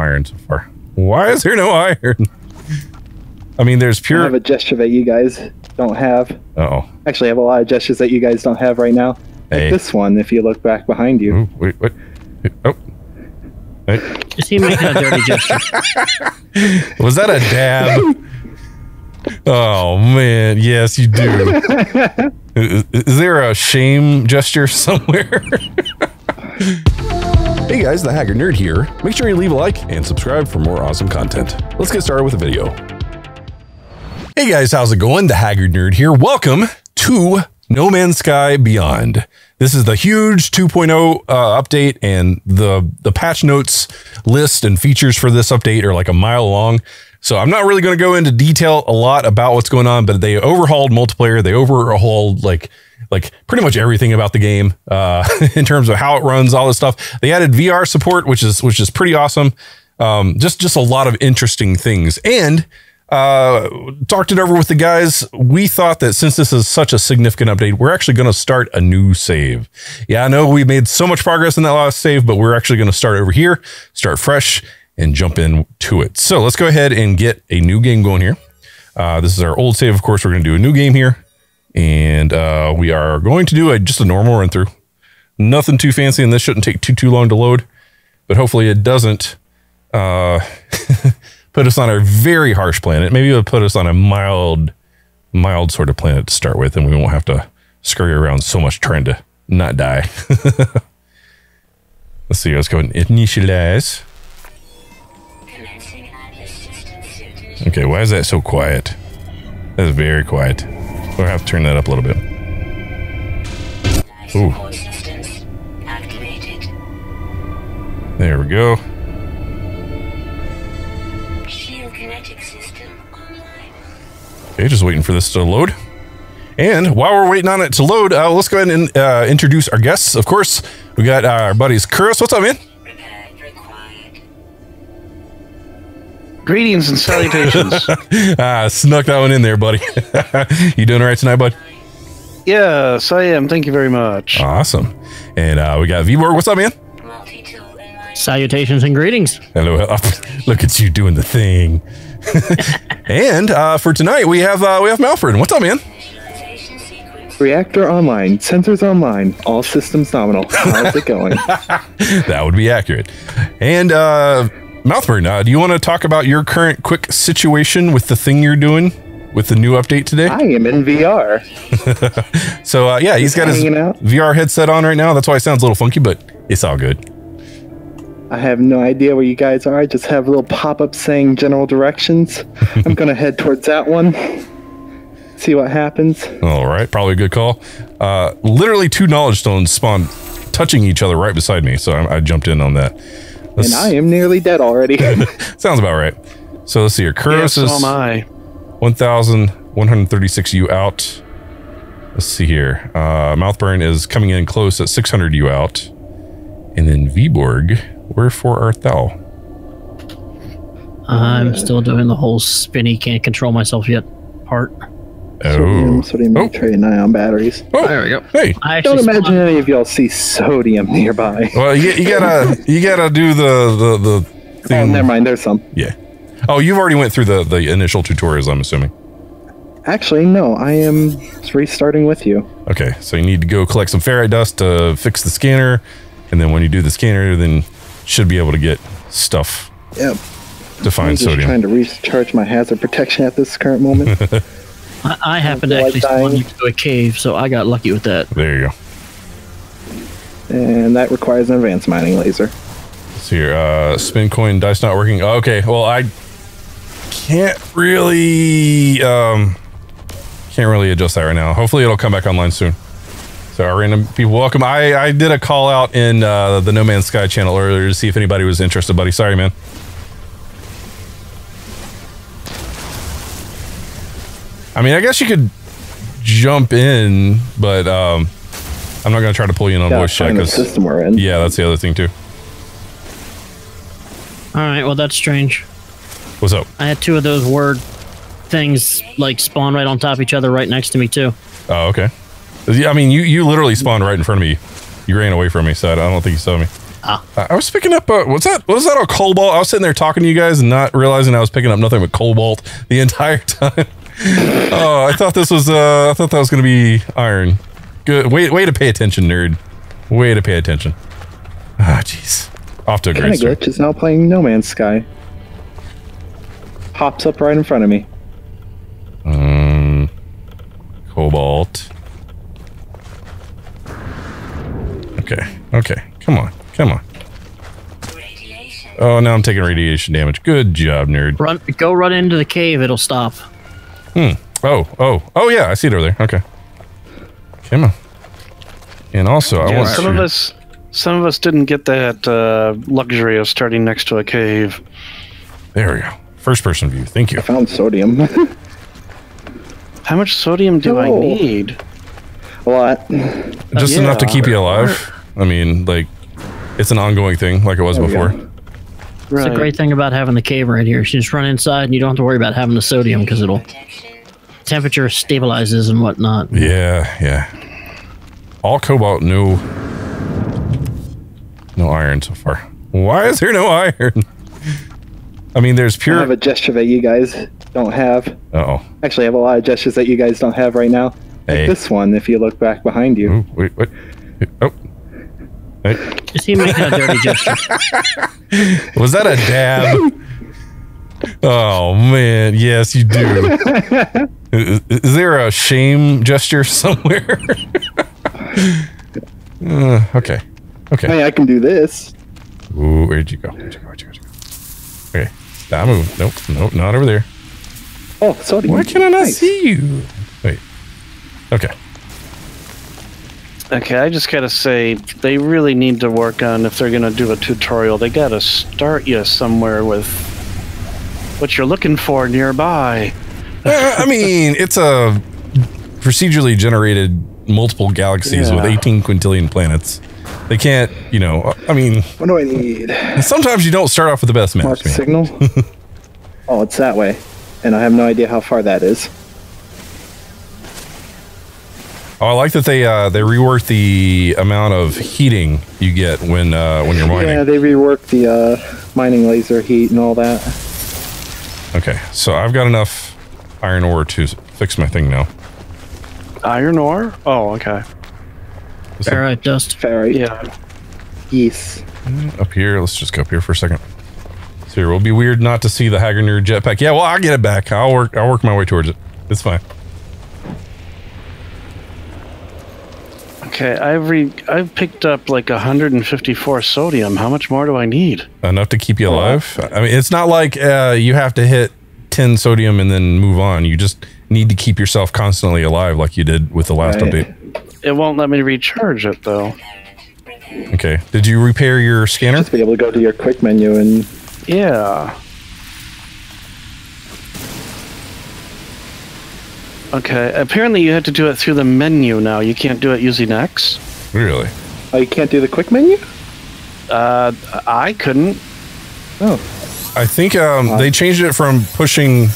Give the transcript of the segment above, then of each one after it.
iron so far. Why is there no iron? I mean, there's pure. I pure. have a gesture that you guys don't have. oh. Actually, I have a lot of gestures that you guys don't have right now. Like this one, if you look back behind you. Ooh, wait, what? Oh. Hey. Is he making a dirty gesture? Was that a dab? oh man, yes, you do. is, is there a shame gesture somewhere? hey guys, the Haggard Nerd here. Make sure you leave a like and subscribe for more awesome content. Let's get started with the video. Hey guys, how's it going? The Haggard Nerd here. Welcome to No Man's Sky Beyond. This is the huge 2.0 uh, update, and the the patch notes list and features for this update are like a mile long. So I'm not really going to go into detail a lot about what's going on, but they overhauled multiplayer. They overhauled like like pretty much everything about the game uh, in terms of how it runs, all this stuff. They added VR support, which is which is pretty awesome. Um, just just a lot of interesting things and uh, talked it over with the guys. We thought that since this is such a significant update, we're actually going to start a new save. Yeah, I know we made so much progress in that last save, but we're actually going to start over here, start fresh, and jump into it. So let's go ahead and get a new game going here. Uh, this is our old save. Of course, we're going to do a new game here, and uh, we are going to do a just a normal run through. Nothing too fancy, and this shouldn't take too too long to load. But hopefully, it doesn't. Uh, put us on a very harsh planet. Maybe it'll put us on a mild, mild sort of planet to start with, and we won't have to scurry around so much trying to not die. let's see. Let's go and initialize. Okay, why is that so quiet? That's very quiet. We'll have to turn that up a little bit. Ooh. There we go. Okay, just waiting for this to load. And while we're waiting on it to load, uh, let's go ahead and uh, introduce our guests. Of course, we got our buddies Kuros. What's up, man? Greetings and salutations. ah, snuck that one in there, buddy. you doing all right tonight, bud? yes, I am. Thank you very much. Awesome. And uh, we got Vborg. What's up, man? Salutations and greetings. Hello. Look at you doing the thing. and uh, for tonight, we have uh, we have Malford. What's up, man? Reactor online, sensors online, all systems nominal. How's it going? that would be accurate. And uh, Mouthburn, uh, do you want to talk about your current quick situation with the thing you're doing with the new update today? I am in VR. so uh, yeah, he's got his out. VR headset on right now. That's why it sounds a little funky, but it's all good. I have no idea where you guys are. I just have a little pop up saying general directions. I'm going to head towards that one. See what happens. All right, probably a good call. Uh, literally, two knowledge stones spawned touching each other right beside me, so I, I jumped in on that. Let's- And I am nearly dead already. sounds about right. So let's see here. Yes, Kuros so is am I. 1,136 U out. Let's see here. Uh, Mouthburn is coming in close at 600 you out. And then Viborg, where for art thou? I'm still doing the whole spinny, can't control myself yet part. Sodium, oh. sodium Oh. nitrate, and ion batteries. Oh, There we go. hey. I Don't actually imagine spawned- any of y'all see sodium nearby. Well, you, you gotta you gotta do the the the Oh, never mind. There's some. Yeah. Oh, you've already went through the the initial tutorials. I'm assuming. Actually, no. I am restarting with you. Okay, so you need to go collect some ferrite dust to fix the scanner, and then when you do the scanner, then should be able to get stuff Yep. to I'm just sodium. trying to recharge my hazard protection at this current moment. I, I happened to actually spawn dying. into a cave, so I got lucky with that. There you go. and that requires an advanced mining laser. So here, uh, spin coin dice not working. Oh, okay, well I can't really um can't really adjust that right now. Hopefully it'll come back online soon. So our random people, welcome. I I did a call out in uh, the No Man's Sky channel earlier to see if anybody was interested, buddy. Sorry, man. I mean, I guess you could jump in, but um, I'm not gonna try to pull you in on Gotta voice chat find the 'cause- system we're in. yeah, that's the other thing too. All right, well that's strange. What's up? I had two of those word things like spawn right on top of each other, right next to me too. Oh, okay. Yeah, I mean, you you literally spawned right in front of me. You ran away from me, so I don't think you saw me. Ah. I I was picking up. Uh, what's that? Was that a cobalt? I was sitting there talking to you guys and not realizing I was picking up nothing but cobalt the entire time. oh, I thought this was. Uh, I thought that was going to be iron. Good. Way, way to pay attention, nerd. Way to pay attention. Ah, jeez. Off to a Kind great start. glitch is now playing No Man's Sky. Pops up right in front of me. Um, cobalt. Okay. Okay. Come on. Come on. Oh, now I'm taking radiation damage. Good job, nerd. Run, go run into the cave. It'll stop. Oh, oh, oh yeah, I see it over there. Okay. Come on. And also, I Yeah, want some to, of us, some of us didn't get that uh, luxury of starting next to a cave. There we go. First person view. Thank you. I found sodium. How much sodium do I need? a lot. Just enough to keep you alive. I mean, like, it's an ongoing thing, like it was There before. go. It's a great thing about having the cave right here. You just run inside and you don't have to worry about having the sodium because it'll temperature stabilizes and whatnot. Yeah, yeah. All cobalt, no, no iron so far. Why is there no iron? I mean, there's pure. I pure. have a gesture that you guys don't have. Uh oh. Actually, I have a lot of gestures that you guys don't have right now. Like this one, if you look back behind you. Ooh, wait, what? Oh. Hey, Is he making a dirty gesture? was that a dab? oh man, yes, you do. is, is there a shame gesture somewhere? Uh, okay, okay. mean, I can do this. Ooh, where'd you go? Where'd you go? Where'd you go? Where'd you go? Okay, that move. Nope, nope, not over there. Oh, sodium. Why can I not Nice. see you? Wait. Okay. Okay, I just gotta say, they really need to work on if they're gonna do a tutorial. They gotta start you somewhere with what you're looking for nearby. Uh, I mean, it's a procedurally generated multiple galaxies with 18 quintillion planets. They can't, you know. I mean, What do I need? sometimes you don't start off with the best Mark man. signal. oh, it's that way, and I have no idea how far that is. Oh, I like that they uh, they reworked the amount of heating you get when uh, when you're mining. Yeah, they reworked the uh, mining laser heat and all that. Okay, so I've got enough iron ore to fix my thing now. Iron ore? Oh, okay. Is All right, dust. Ferrite. Yeah. Yes. Up here, let's just go up here for a second. So here, it will be weird not to see the Haggard jetpack. Yeah, well, I'll get it back. I'll work. I'll work my way towards it. It's fine. Okay, I've re- I've picked up like 154 sodium. How much more do I need? enough to keep you alive. I mean, it's not like uh, you have to hit 10 sodium and then move on. You just need to keep yourself constantly alive like you did with the last Right. update. It won't let me recharge it though. Okay. Did you repair your scanner? Just be able to go to your quick menu and Yeah. Okay, apparently you have to do it through the menu now. You can't do it using X. Really? oh, you can't do the quick menu. Uh, I couldn't. Oh, I think um, they changed it from pushing.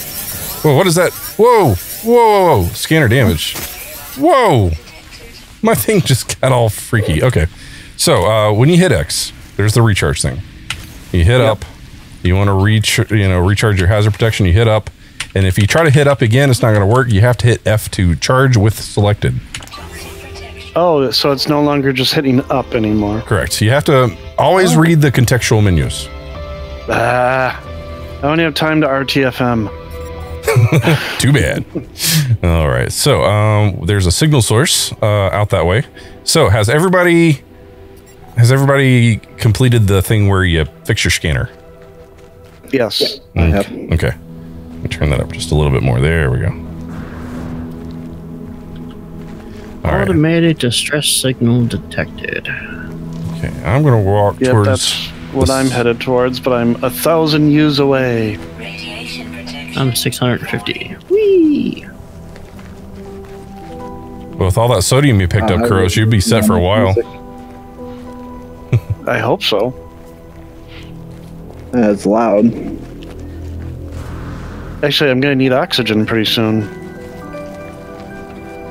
Whoa, what is that? Whoa, whoa, whoa, whoa. Scanner damage. Whoa. My thing just got all freaky. Okay. So uh, when you hit X, there's the recharge thing. You hit up. You want to reach, you know, recharge your hazard protection. You hit up, and if you try to hit up again, it's not going to work. You have to hit F to charge with selected. Oh, so it's no longer just hitting up anymore. Correct. So you have to always read the contextual menus. Ah, I only have time to RTFM. Too bad. All right. So um, there's a signal source uh, out that way. So has everybody has everybody completed the thing where you fix your scanner? Yes. I have. Okay. Let me turn that up just a little bit more. There we go. All right. Automated distress signal detected. Okay. I'm gonna walk Yep, towards. that's what I'm headed towards, but I'm a thousand U's away. Radiation protection. I'm 650. Whee! With all that sodium you picked Uh, up, I Kuros, you'd be set for a while. I hope so. That's loud. Actually, I'm gonna need oxygen pretty soon.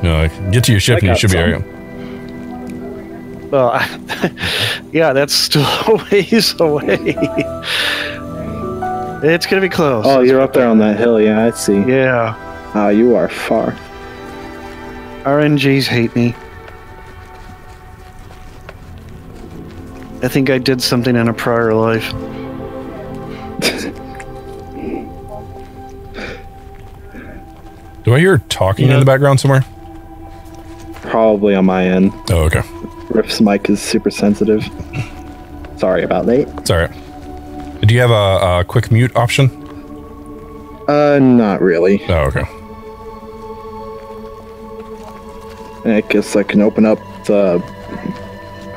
No, get to your ship I and you got should be some. alright. Well, yeah, that's still a ways away. It's gonna be close. Oh, you're up there on that hill. Yeah, I see. yeah. Ah, you are far. RNGs hate me. I think I did something in a prior life. Do I hear talking in the background somewhere? Probably on my end. Oh, okay. Rift's mic is super sensitive. Sorry about that. It's all right. Do you have a, a quick mute option? Uh, not really. Oh, okay. I guess I can open up the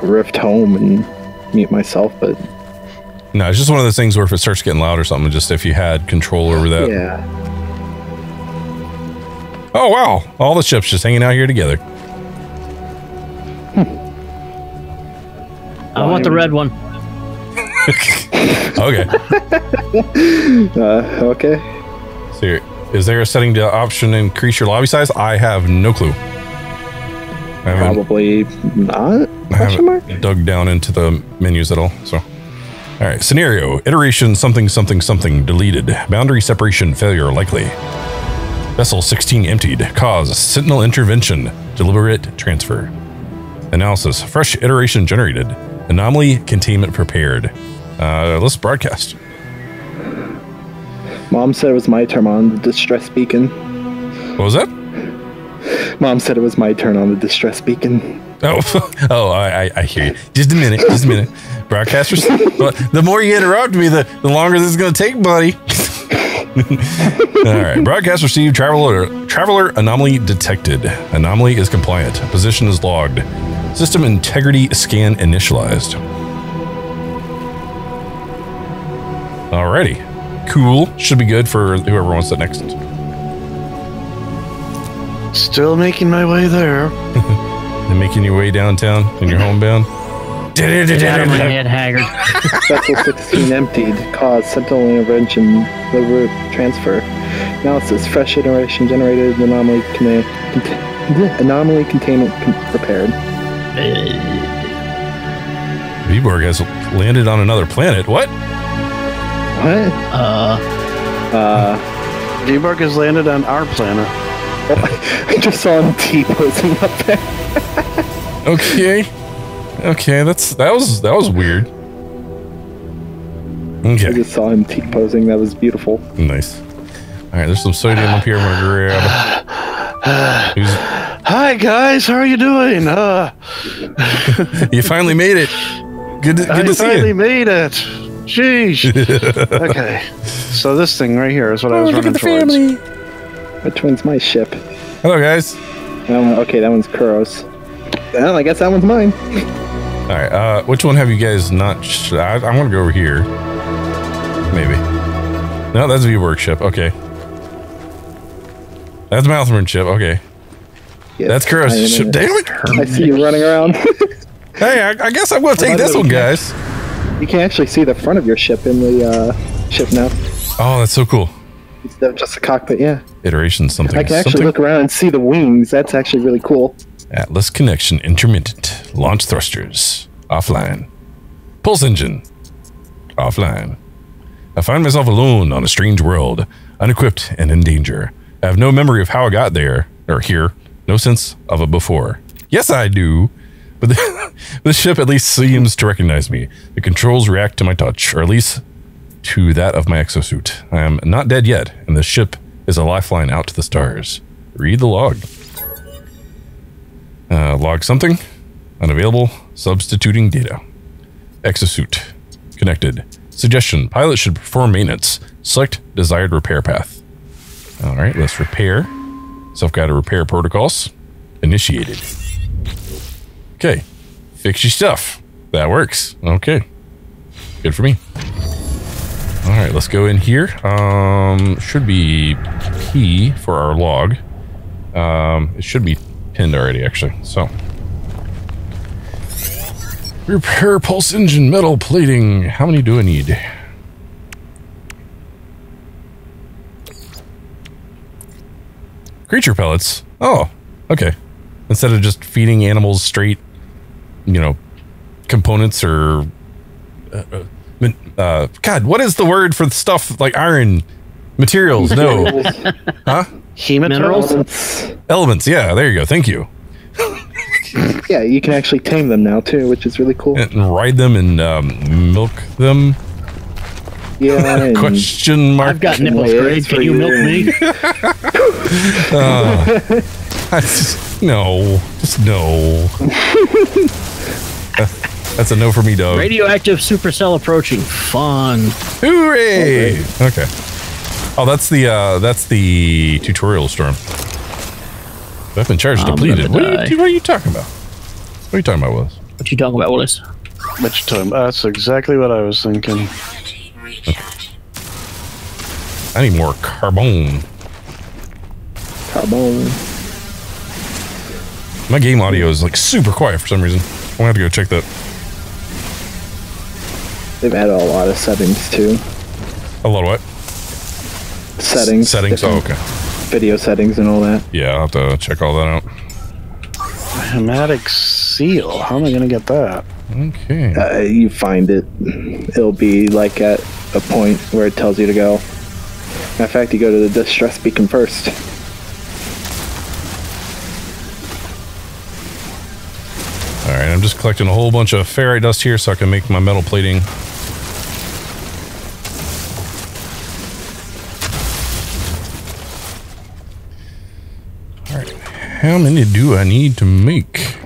Rift Home and mute myself, but No, it's just one of those things where if it starts getting loud or something, just if you had control over that. yeah. Oh, wow. All the ships just hanging out here together. I want the red one. Okay. Uh, okay. so, here- is there a setting to option increase your lobby size? I have no clue. I Probably not. I haven't dug down into the menus at all. So, all right. Scenario iteration something something something deleted. Boundary separation failure likely. Vessel 16 emptied. Cause sentinel intervention. Deliberate transfer. Analysis. Fresh iteration generated. Anomaly containment prepared. Uh, let's broadcast. Mom said it was my turn on the distress beacon. What was that? Mom said it was my turn on the distress beacon. Oh, oh, I, I, I hear you. Just a minute, just a minute. Broadcasters, the more you interrupt me, the, the longer this is going to take, buddy. All right. Broadcast received. Traveler traveler anomaly detected. Anomaly is compliant. Position is logged. System integrity scan initialized. Alrighty. Cool. Should be good for whoever wants that next. Still making my way there. And making your way downtown in your homebound. Head, Haggard. Vessel 16 emptied. Cause sentinel intervention. Deliberate transfer. Analysis. Fresh iteration generated. Anomaly, conna- cont- anomaly containment con- prepared. Viborg has landed on another planet. What? What? Uh, Uh, Debark has landed on our planet. I just saw him T-posing up there. Okay. Okay, that's that was that was weird. I Okay, just saw him T-posing. That was beautiful. nice. All right, there's some sodium up here. I'm gonna grab. Who's- Hi guys, how are you doing? Uh, you finally made it. Good, to, good I to see finally you. made it. Sheesh. okay, so this thing right here is what I was running at the towards. Which one's my ship? Hello, guys. That one- okay, that one's Kuros. Well, I guess that one's mine. All right, uh, which one have you guys not? Sh- I, I want to go over here. Maybe. No, that's V workship. Okay. That's Malthorn ship. Okay. Yes, That's Kuros ship. Damn it. I see you running around. Hey, I, I guess I'm going to take this one, guys. you can actually see the front of your ship in the uh, ship now. Oh, that's so cool. Instead of just the cockpit, yeah. Iteration something. I can actually something. look around and see the wings. That's actually really cool. Atlas connection intermittent. Launch thrusters offline. Pulse engine offline. I find myself alone on a strange world, unequipped and in danger. I have no memory of how I got there or here. No sense of it before. Yes, I do. But the, this ship at least seems to recognize me. The controls react to my touch, or at least to that of my exosuit. I am not dead yet, and the ship is a lifeline out to the stars. Read the log. Uh, log something. Unavailable. Substituting data. Exosuit. Connected. Suggestion. Pilot should perform maintenance. Select desired repair path. All right, let's repair. Self-guided repair protocols. Initiated. Okay. Fix your stuff. That works. Okay. Good for me. All right, let's go in here. Um, should be P for our log. Um, it should be pinned already, actually. So, repair pulse engine metal plating. How many do I need? Creature pellets. Oh, okay. Instead of just feeding animals straight, you know, components or uh, uh, uh, God, what is the word for stuff like iron materials? No, huh? Hematite? Minerals? Elements. Elements. Yeah, there you go. Thank you. Yeah, you can actually tame them now too, which is really cool. And ride them and um, milk them. Yeah, Question mark. I've got nipples, way Can for you you. milk me? I just, no, just no. That's a no for me, dog. Radioactive supercell approaching. Fun. Hooray! Okay. Oh, that's the uh that's the tutorial storm. Weapon charge I'm depleted. What are, die. you, what are you talking about? What are you talking about, Willis? What you talking about, Willis? Which time? That's exactly what I was thinking. I need more carbone. carbone. My game audio is like super quiet for some reason. I'm gonna have to go check that. They've added a lot of settings too. A lot of what? Settings. Settings. Oh, okay. Video settings and all that. Yeah, I'll have to check all that out. Hermetic seal. How am I going to get that? Okay. Uh, you find it. It'll be like at a point where it tells you to go. In fact, you go to the distress beacon first. All right, I'm just collecting a whole bunch of ferrite dust here so I can make my metal plating. How many do I need to make?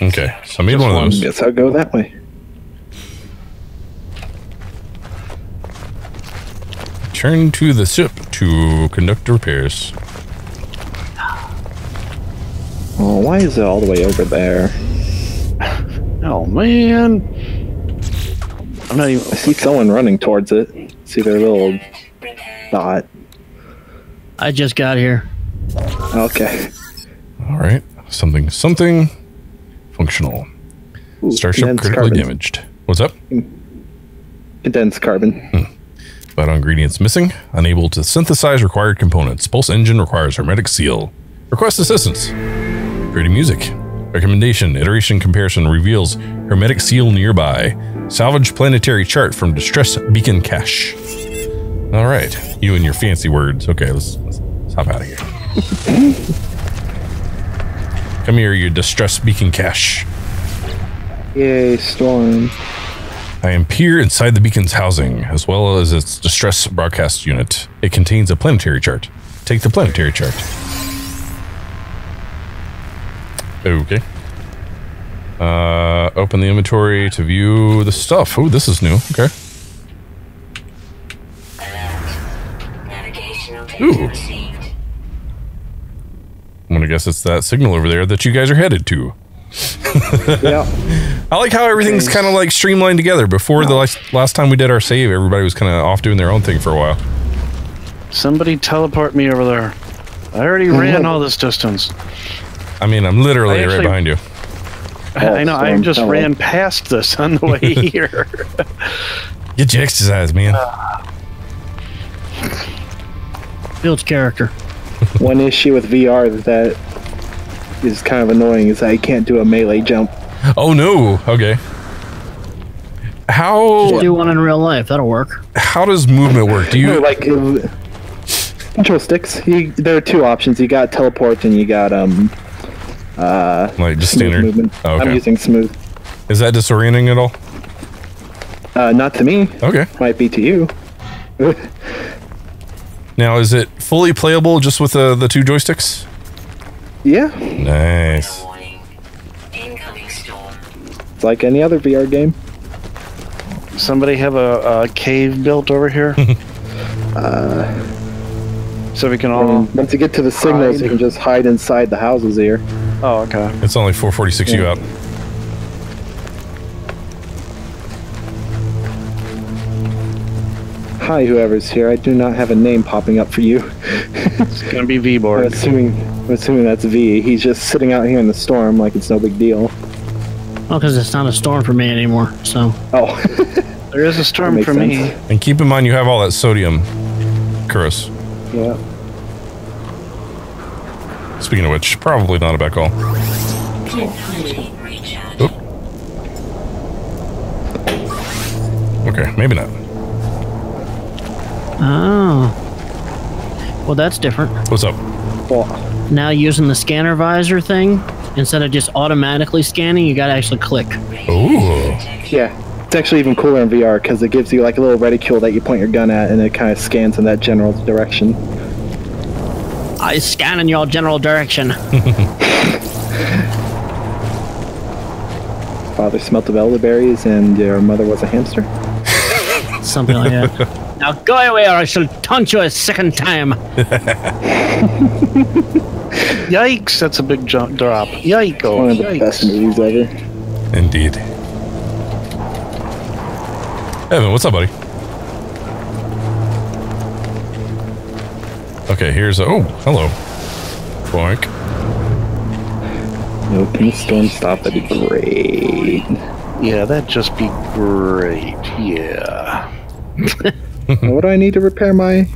Okay, so I made one of those. Guess I'll go that way. Turn to the ship to conduct repairs. Oh, why is it all the way over there? Oh, man. I'm not even. I see someone running towards it. See their little dot. I just got here. Okay. All right, something, something functional. Ooh, Starship critically carbon. damaged. What's up? Condensed carbon. Hmm. Vital ingredients missing. Unable to synthesize required components. Pulse engine requires hermetic seal. Request assistance. Creating music. Recommendation. Iteration comparison reveals hermetic seal nearby. Salvage planetary chart from distress beacon cache. All right, you and your fancy words. Okay, let's, let's, let's hop out of here. Come here, you distress beacon cache. Yay, storm. I am peer inside the beacon's housing, as well as its distress broadcast unit. It contains a planetary chart. Take the planetary chart. Okay. Uh, open the inventory to view the stuff. Oh, this is new. Okay. Ooh. I'm gonna guess it's that signal over there that you guys are headed to. Yeah. I like how everything's kind of like streamlined together. Before the last, last time we did our save, everybody was kind of off doing their own thing for a while. Somebody teleport me over there. I already ran all this distance. I mean, I'm literally I right behind you. I know. I just ran past this on the way here. Get your exercise, man. Uh, Builds character. One issue with VR that is kind of annoying is that you can't do a melee jump. Oh no. Okay. How Do one in real life. That'll work. how does movement work? Do No, you like uh, control sticks. You, there are two options. You got teleport and you got um uh like just standard? movement. Oh, I'm using smooth. Is that disorienting at all? Uh, not to me. Okay. Might be to you. Now is it fully playable just with the the two joysticks? yeah, Nice. Warning. Incoming storm. it's like any other VR game. Somebody have a, a cave built over here. Uh, so we can all. And once you get to the signals, hide. you can just hide inside the houses here. Oh, okay. It's only 446 you out. Hi, whoever's here. I do not have a name popping up for you. It's gonna be I'm V-board. assuming, I'm assuming that's V. He's just sitting out here in the storm like it's no big deal. Well, because it's not a storm for me anymore. So Oh, There is a storm makes for me. And keep in mind you have all that sodium, Kuros. yeah. Speaking of which, probably not a bad call. Oop. Okay, maybe not. Oh. Well, that's different. What's up? Well, Now using the scanner visor thing, instead of just automatically scanning, you gotta actually click. Ooh. yeah. It's actually even cooler in VR because it gives you like a little reticule that you point your gun at and it kind of scans in that general direction. I scan in your general direction. Father smelt of elderberries and your mother was a hamster. Something like that. now go away or I shall taunt you a second time. Yikes! That's a big jump drop. Yikes. Oh, One of the best movies ever. Indeed. Evan, what's up, buddy? Okay, here's a. Oh, hello. Boink. No, can the storm stop? That'd be great. Yeah, that'd just be great. Yeah. what do I need to repair my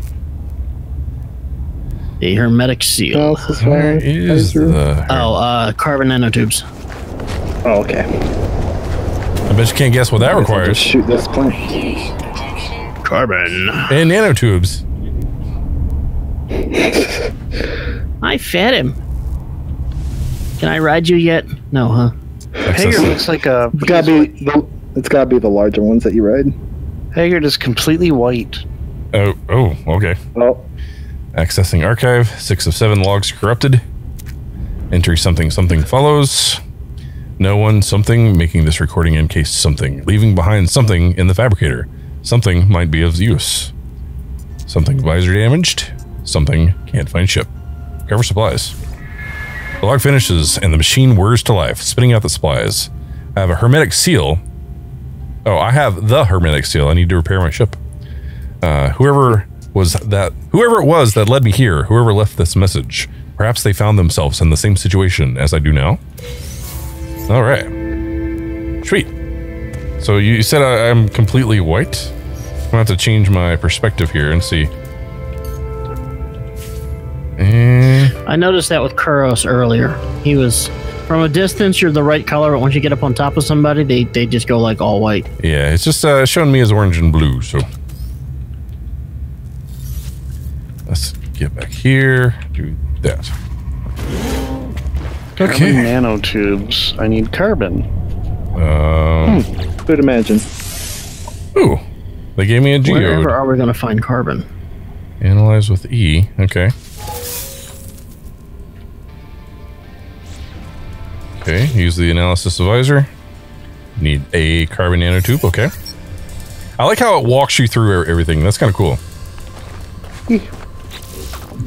The hermetic seal. analysis Where is visor? the. Oh, uh, carbon nanotubes. Oh, okay. I bet you can't guess what that I'll requires. just shoot this plant. Carbon. And nanotubes. I fed him. Can I ride you yet? No, huh? Haggard looks like a. It's gotta be the, it's gotta be the larger ones that you ride. Haggard is completely white. Oh, oh, okay. Oh, Accessing archive. Six of seven logs corrupted. Entry something something follows. No one something making this recording in case something leaving behind something in the fabricator. Something might be of use. Something visor damaged. Something can't find ship. Cover supplies. The log finishes and the machine whirs to life, spitting out the supplies. I have a hermetic seal. Oh, I have the hermetic seal. I need to repair my ship. Uh, whoever was that, whoever it was that led me here, whoever left this message, perhaps they found themselves in the same situation as I do now. All right, sweet. So you said I, I'm completely white. I'm gonna have to change my perspective here and see. Eh, I noticed that with Kuros earlier. He was from a distance, you're the right color, but once you get up on top of somebody, they, they just go like all white. yeah, it's just uh, showing me as orange and blue. So let's get back here. Do that. Carbon Okay. nanotubes. I need carbon. Um. could imagine. Ooh, they gave me a geode. Wherever are we going to find carbon? Analyze with E. Okay. Okay, use the analysis advisor. Need a carbon nanotube. Okay. I like how it walks you through everything. That's kind of cool.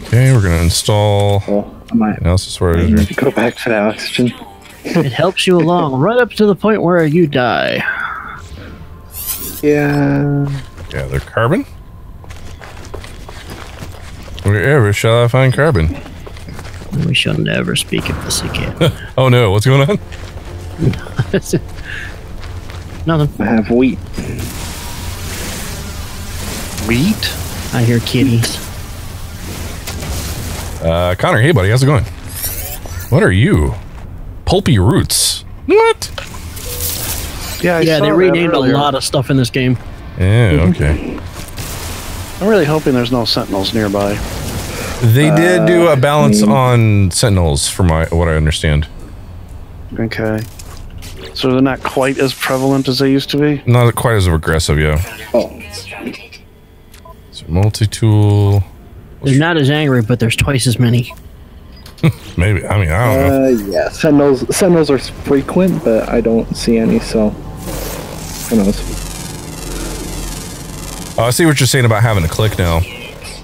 Okay, we're gonna install oh, Well, I analysis I advisor. go back to the oxygen. It helps you along right up to the point where you die. Yeah. Yeah, they're carbon. Wherever shall I find carbon? We shall never speak of this again. Oh no, what's going on? Nothing. I have wheat. Wheat? I hear kitties. Uh, Connor, hey buddy, how's it going? What are you? Pulpy roots. What? Yeah, I yeah, saw they renamed a lot of stuff in this game. Yeah, okay. I'm really hoping there's no sentinels nearby. They did do a balance hmm. on sentinels, from my what I understand. Okay. So they're not quite as prevalent as they used to be? Not quite as aggressive, yeah. Oh, So multi-tool, They're not as angry, but there's twice as many. maybe. I mean, I don't know. uh, yeah. Sentinels, sentinels are frequent, but I don't see any. So, who knows? Oh, I see what you're saying about having to click now.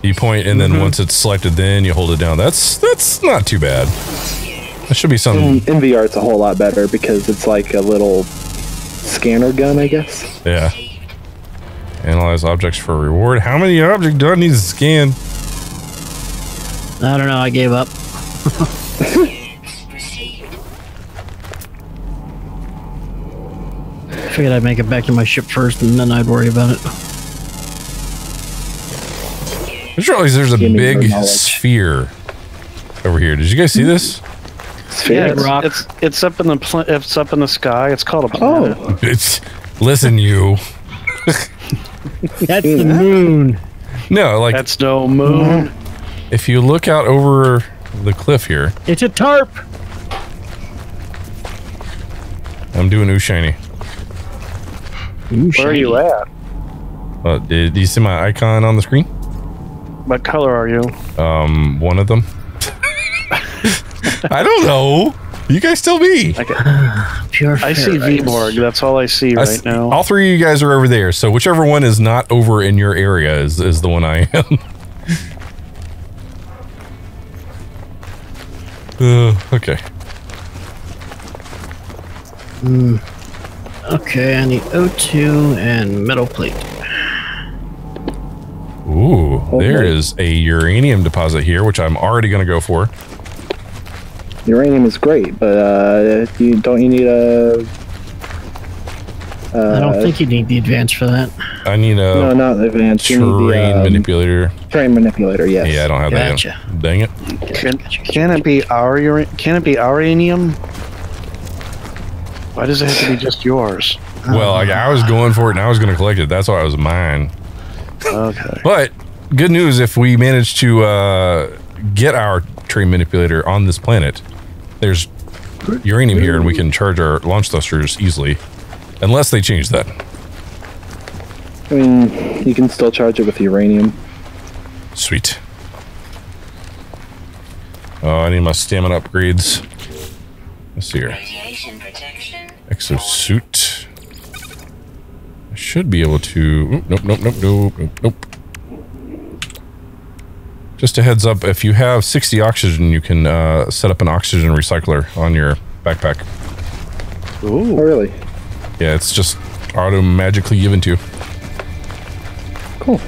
You point, and Mm-hmm. then once it's selected, then you hold it down. That's that's not too bad. That should be In, something. in VR, it's a whole lot better because it's like a little scanner gun, I guess. Yeah. Analyze objects for reward. How many objects do I need to scan? I don't know. I gave up. I figured I'd make it back to my ship first, and then I'd worry about it. I just realized there's a Give me your big knowledge. sphere over here. Did you guys see this? sphere. it's, rock. it's it's up in the pl- it's up in the sky. It's called a planet. Oh, It's listen, you. That's the moon. No, like That's no moon. if you look out over the cliff here, It's a tarp. I'm doing ooh shiny. Ooh, Where are you shiny. at? Uh, do, do you see my icon on the screen? What color are you? Um, one of them. I don't know. You guys tell me. Pure I see paradise. Vborg. That's all I see I right s- now. All three of you guys are over there. So whichever one is not over in your area is, is the one I am. uh, okay. Okay, I need O2 and metal plate. Ooh, there Okay. is a uranium deposit here, which I'm already going to go for. uranium is great, but uh, you don't you need a? Uh, I don't think you need the advance for that. I need a No, not advanced. You need terrain the um, manipulator. terrain manipulator. Yes. Yeah, I don't have Gotcha. that. Dang it. Can, can it be our ura- Can it be our uranium? Why does it have to be just yours? Well, like, I was going for it and I was going to collect it. That's why it was mine. Okay. But good news if we manage to uh, get our terrain manipulator on this planet, there's uranium here and we can charge our launch thrusters easily. Unless they change that. I mean, you can still charge it with uranium. Sweet. Oh, I need my stamina upgrades. Let's see here. Radiation protection. Exosuit. I should be able to. oop, Nope, nope, nope, nope, nope, nope. Just a heads up if you have 60 oxygen, you can uh, set up an oxygen recycler on your backpack. Oh, really? Yeah, it's just auto magically given to you. Cool.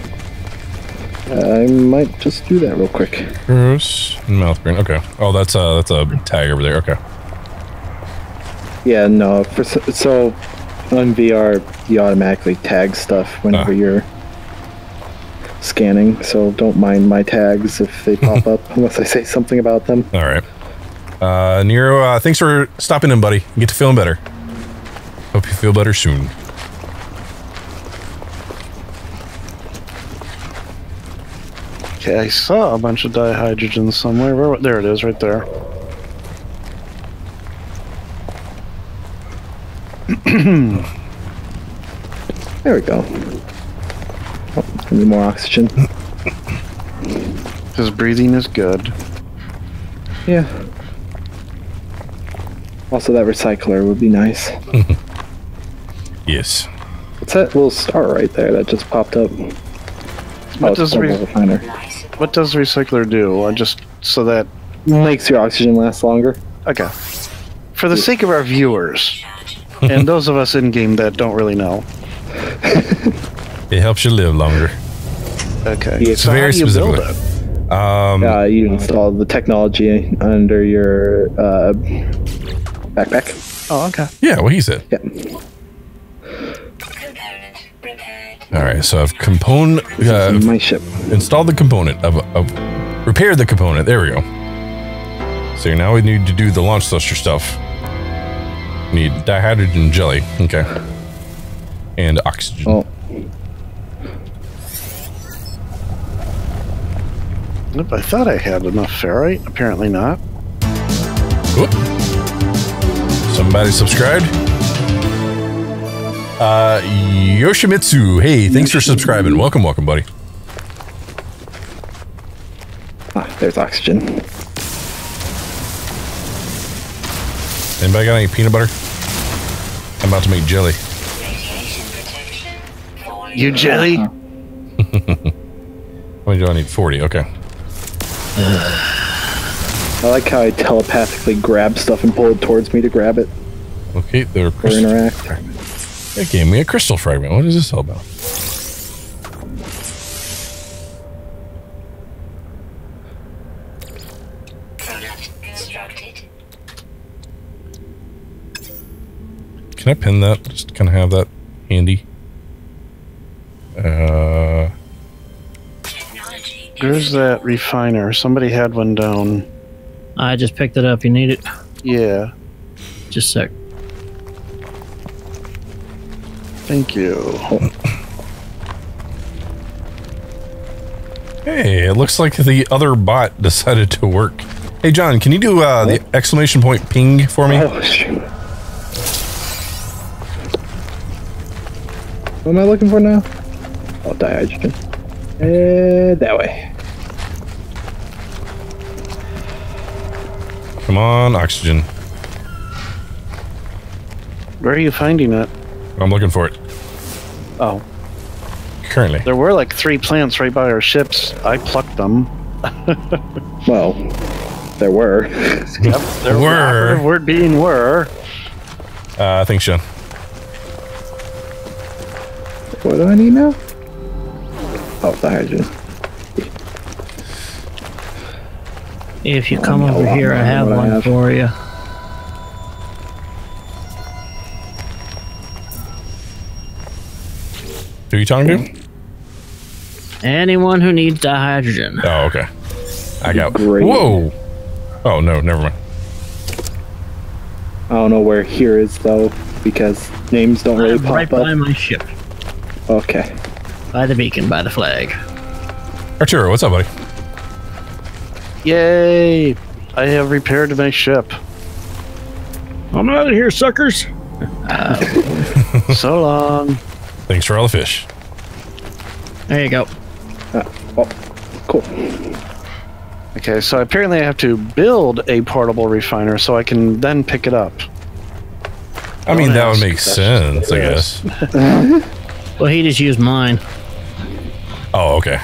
I might just do that real quick. Gross. Mouth brain. Okay. Oh, that's a, that's a tag over there. Okay. Yeah, no. For so, so on VR, you automatically tag stuff whenever Ah. you're scanning. So don't mind my tags if they pop up unless I say something about them. All right. Uh, Nero, uh, thanks for stopping in, buddy. Get to feeling better. Hope you feel better soon. Okay, I saw a bunch of dihydrogen somewhere. Where? There it is, right there. There we go. Oh, I need more oxygen. His breathing is good. Yeah. Also, that recycler would be nice. Yes. What's that little star right there that just popped up? Oh, What it's does a re- refiner. What does the recycler do? I just so that Makes your oxygen last longer. okay. For the sake of our viewers and those of us in game that don't really know. It helps you live longer. Okay. Yeah, so very how do you build it? Um, Uh, you install the technology under your uh, backpack. Oh, okay. yeah, what he said. Yeah. All right, so I've component uh, my ship. installed the component of, of repaired the component. There we go. So now we need to do the launch thruster stuff. Need dihydrogen jelly. Okay. And oxygen. Oh, Nope, I thought I had enough ferrite. Apparently not. Whoop. Somebody subscribed. Uh, Yoshimitsu. Hey, thanks for subscribing. Welcome, welcome, buddy. ah, there's oxygen. Anybody got any peanut butter? I'm about to make jelly. Radiation protection. Falling. You jelly? How many do I need? 40. Okay. I like how I telepathically grab stuff and pull it towards me to grab it Okay, they're or crystal. interact. It gave me a crystal fragment. What is this all about? Can I pin that? Just kind of have that handy. Uh, Technology. Where's that refiner? Somebody had one down. I just picked it up. You need it. Yeah. Just a sec. Thank you. Hey, it looks like the other bot decided to work. Hey, John, can you do uh, the exclamation point ping for me? Oh, What am I looking for now? Oh, dihydrogen. Uh, that way. Come on, oxygen. Where are you finding it? I'm looking for it Oh, currently. there were like three plants right by our ships. I plucked them. Well, there were. Yep. There Were. operative Word being were. Uh, thanks, John. What do I need now? Oh, dihydrogen. If you come over here, I have what I one have. for you. Who are you talking to? Anyone who needs dihydrogen. Oh, okay. I got. Great. Whoa. Oh no, never mind. I don't know where here is though, because names don't really I'm right pop by up. my ship. Okay. By the beacon, by the flag. Arturo, what's up, buddy? Yay! I have repaired my ship. I'm out of here, suckers. so long. Thanks for all the fish. There you go. Uh, oh, cool. Okay, so apparently I have to build a portable refiner so I can then pick it up. I mean, oh, that would make sense, I guess. Well, he just used mine. Oh, okay.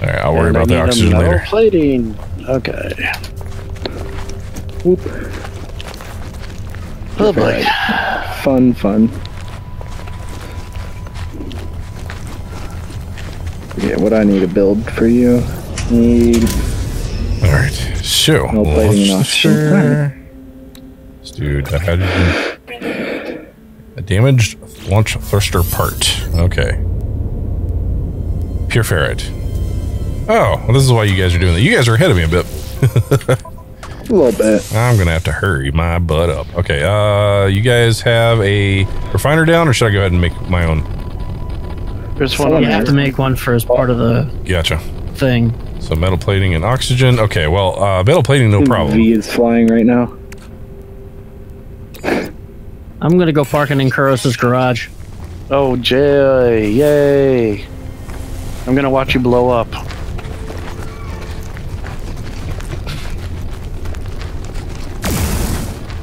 All right, I'll worry And I about the need oxygen later. Plating. Okay. Whoop. Oh boy. Fun, fun. Yeah, what I need to build for you? Need All right, so no plating and oxygen. Alright. let's do dihydrogen. A damaged launch thruster part. Okay. Pure ferrite. Oh, well, this is why you guys are doing that. You guys are ahead of me a bit. A little bit. I'm gonna have to hurry my butt up. Okay, uh, you guys have a refiner down, or should I go ahead and make my own? There's one You have to make one for as part of the Gotcha. thing. So metal plating and oxygen. Okay, well, uh, metal plating, no problem. V is flying right now. I'm gonna go parking in Kuros's garage. Oh, Jay. Yay. I'm gonna watch you blow up.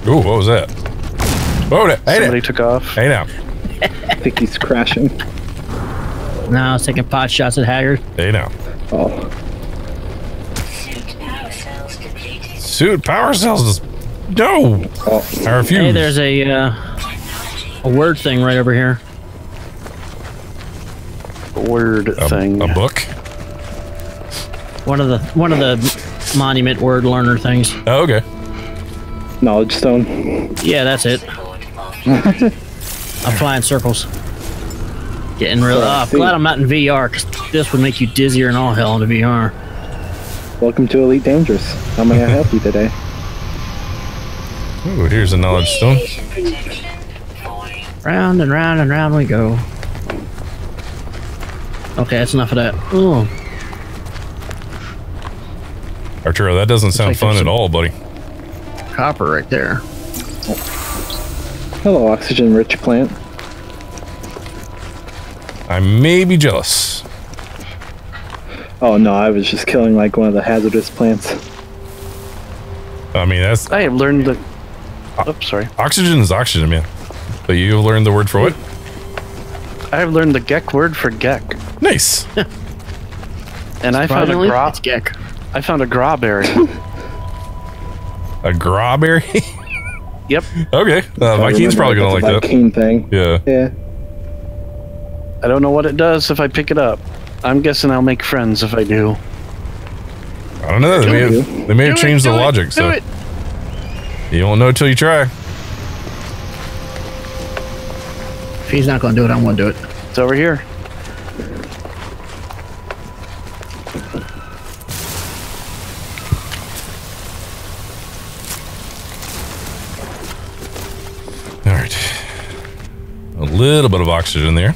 Ooh, what was that? Whoa, hey Somebody now. took off. Hey now. I think he's crashing. Now I was taking pot shots at Haggard. Hey now. Oh, Suit power cells depleted. Suit power cells. Is, no, oh, I refuse. Hey, there's a uh, a word thing right over here. Word a, thing. a book. One of the one of the monument word learner things. Oh, okay. knowledge stone. Yeah, that's it. I'm flying circles. Getting real. Oh, I Oh, I'm glad I'm not in VR because this would make you dizzier and all hell in the VR. Welcome to Elite Dangerous. How may I help you today? Ooh, here's a knowledge stone. Radiation protection. Void. Round and round and round we go. Okay, that's enough of that. Oh, Arturo, that doesn't sound like fun at all, buddy. copper right there. Hello, oxygen-rich plant. I may be jealous. Oh no, I was just killing like one of the hazardous plants. I mean, that's I have learned the. Oops, sorry. oxygen is oxygen, man. But you learned the word for what? I have learned the Gek word for Gek, Nice. and I found a Surprisingly, gra- it's Gek. I found a Grahberry. A Grahberry. yep. okay. Uh, my keen's probably gonna like That's a that. Keen thing. Yeah. Yeah. I don't know what it does if I pick it up. I'm guessing I'll make friends if I do. I don't know. They may have, they may have Do it, changed the do it, logic, do so it. You won't know till you try. If he's not going to do it, I'm going to do it. It's over here. All right. A little bit of oxygen there. I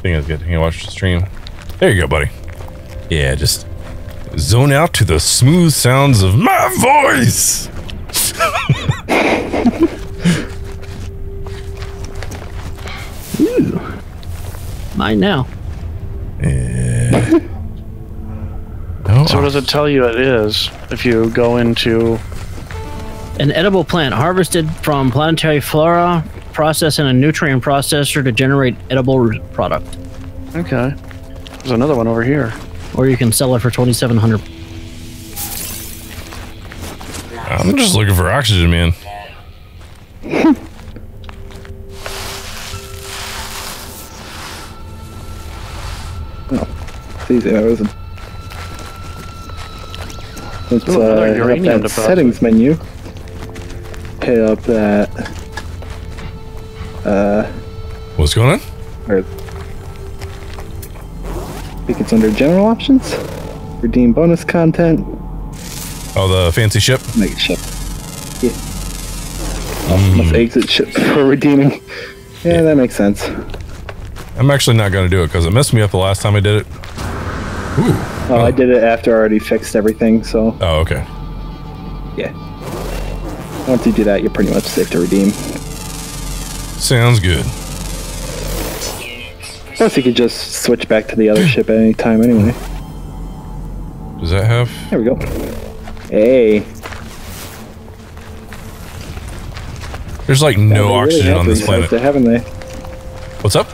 think that's good. Hang on, watch the stream. There you go, buddy. Yeah, just zone out to the smooth sounds of my voice. Ooh. Mine now. No, So oh, what does it tell you it is if you go into An edible plant harvested from planetary flora, processed in a nutrient processor to generate edible product. Okay. There's another one over here. Or you can sell it for 2700 I'm just looking for oxygen, man. It's easy. That wasn't. Let's Ooh, uh, hit up that deposit. settings menu. Hit up that. Uh, What's going on? I think it's under general options. Redeem bonus content. Oh, the fancy ship. Make it ship. Yeah. Mm. Must exit ship for redeeming. Yeah, that makes sense. I'm actually not going to do it because it messed me up the last time I did it. Ooh. Oh, I did it after I already fixed everything, so Oh, okay. yeah. Once you do that, you're pretty much safe to redeem. Sounds good. Plus, you could just switch back to the other ship at any time anyway. Does that have? There we go. Hey. There's like no really oxygen have on this planet. it, haven't they? What's up?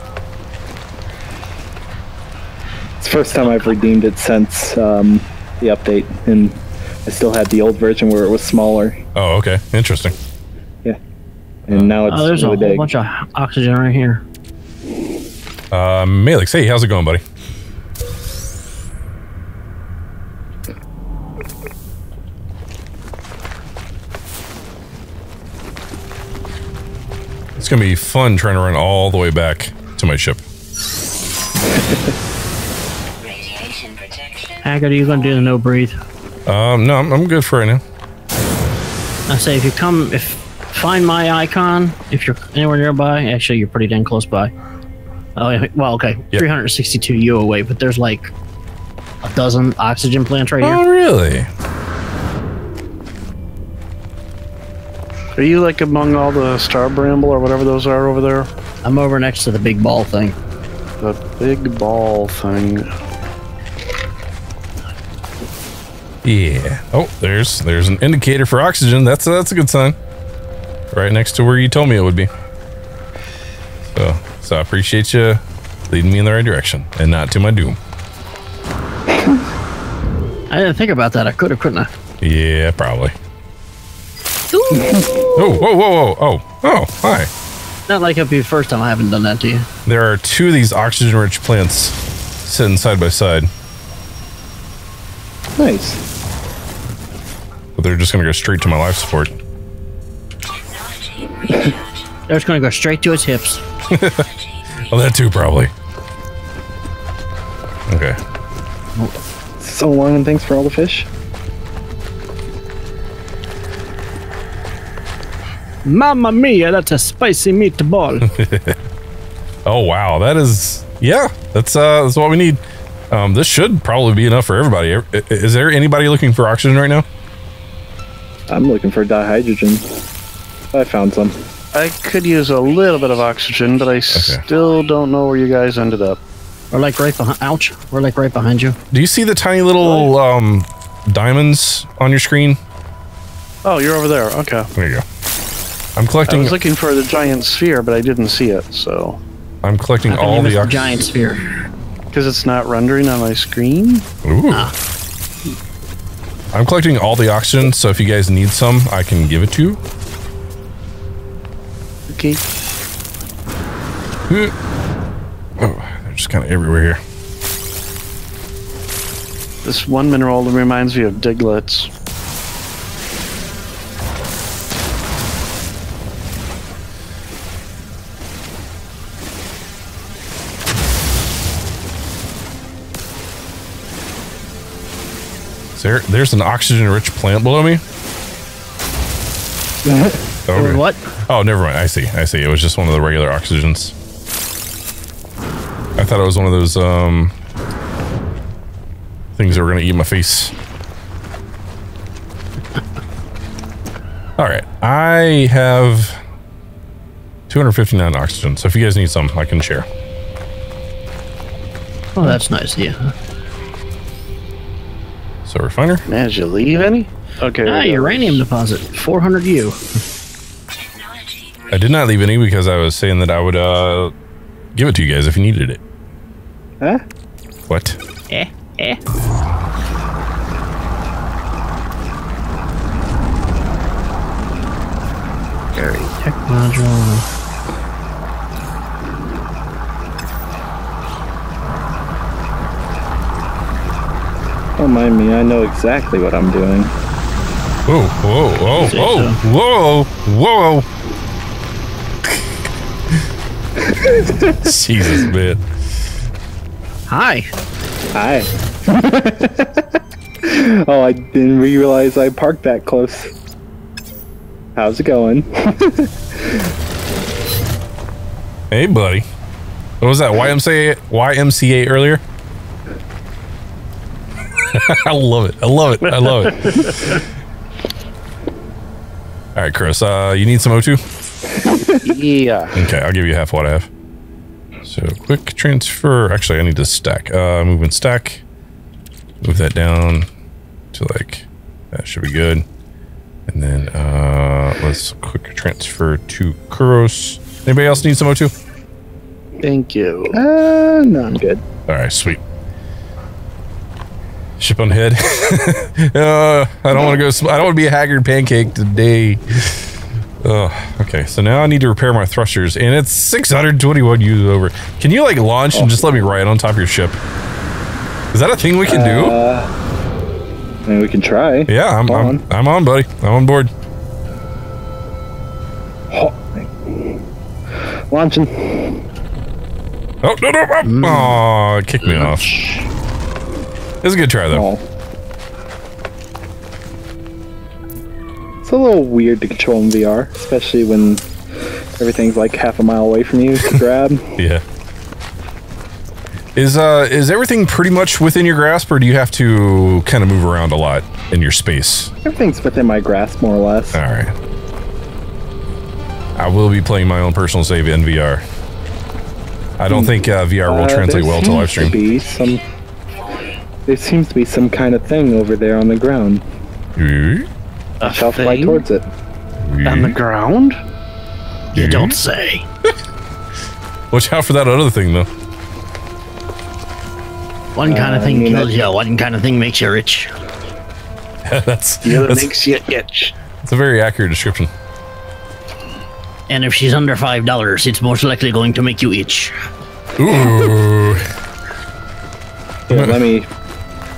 It's the first time I've redeemed it since um, the update, and I still had the old version where it was smaller, Oh, okay. Interesting. Yeah. And now it's Oh, there's really a whole big. bunch of oxygen right here. Uh, Malix, hey, how's it going, buddy? It's gonna be fun trying to run all the way back to my ship. Radiation protection. Haggard, are you going to do the no breathe? Um, no, I'm, I'm good for right now. I say if you come, if find my icon, if you're anywhere nearby, actually you're pretty dang close by. Oh, well, okay, Yep. 362 U away, but there's like a dozen oxygen plants right here. Oh, really? Are you like among all the star bramble or whatever those are over there? I'm over next to the big ball thing. The big ball thing. Yeah. Oh, there's there's an indicator for oxygen. That's that's a good sign. Right next to where you told me it would be. So so I appreciate you leading me in the right direction and not to my doom. I didn't think about that. I could have, couldn't I? Yeah, probably. Oh, whoa, whoa, whoa, oh, oh, hi. Not like it'd be the first time I haven't done that to you. There are two of these oxygen-rich plants sitting side by side, Nice. but they're just gonna go straight to my life support. Technology. They're just going to go straight to his hips. Oh, that too, probably. Okay. So long, and thanks for all the fish. Mamma mia, that's a spicy meatball. Oh wow, that is yeah. That's uh, that's what we need. Um, this should probably be enough for everybody. I- i- Is there anybody looking for oxygen right now? I'm looking for dihydrogen. I found some. I could use a little bit of oxygen, but I still don't know where you guys ended up. We're like right behind. Ouch! We're like right behind you. Do you see the tiny little um, diamonds on your screen? Oh, you're over there. Okay. There you go. I'm collecting. I collecting. was looking for the giant sphere, but I didn't see it. So, I'm collecting all you miss the the oxygen. giant sphere. because it's not rendering on my screen. Ooh. Ah. I'm collecting all the oxygen, so if you guys need some, I can give it to you. Okay. Hmm. Oh, they're just kind of everywhere here. This one mineral reminds me of Digletts. There, there's an oxygen-rich plant below me. Okay. What? Oh, never mind. I see. I see. It was just one of the regular oxygens. I thought it was one of those um things that were gonna eat my face. All right, I have 259 oxygen. So if you guys need some, I can share. Oh, that's nice. Yeah. So refiner. Man, did you leave any? Okay. Ah, there uranium deposit. 400 U. I did not leave any because I was saying that I would uh give it to you guys if you needed it. Huh? What? Eh, eh. Very tech module. Don't mind me. I know exactly what I'm doing. Whoa, whoa, whoa, Say whoa, so. whoa, whoa. Jesus, man. Hi. Hi. oh, I didn't realize I parked that close. How's it going? Hey, buddy. What was that? YMCA, YMCA earlier? I love it. I love it. I love it. All right, Chris. Uh, you need some O2? Yeah. Okay, I'll give you half what I have. So quick transfer. Actually, I need to stack. Uh, move and stack. Move that down to like that should be good. And then uh, let's quick transfer to Kuros. Anybody else need some O2? Thank you. Uh, no, I'm good. All right, sweet. Ship on head. uh, I don't want to go. I don't want to be a haggard pancake today. Oh, okay. So now I need to repair my thrusters, and it's 621 U's over. Can you like launch and just let me ride on top of your ship? Is that a thing we can do? Uh, I mean, we can try. Yeah, I'm, I'm, on. I'm on, buddy. I'm on board. Launching. Oh no no! no. Aw, it kicked me off. It was a good try though. Oh. It's a little weird to control in VR, especially when everything's like half a mile away from you to grab. Yeah. Is uh is everything pretty much within your grasp, or do you have to kind of move around a lot in your space? Everything's within my grasp, more or less. All right. I will be playing my own personal save in VR. I don't think uh, VR will Uh, translate well to live stream. be some. There seems to be some kind of thing over there on the ground. Eh? A Shall fly towards it. on the ground. You don't say. Watch out for that other thing though. One kind of Uh, thing I mean, kills you, one kind of thing makes you rich. that's The other that's, makes you itch. It's a very accurate description. And if she's under five dollars, it's most likely going to make you itch. Ooh. Here, let me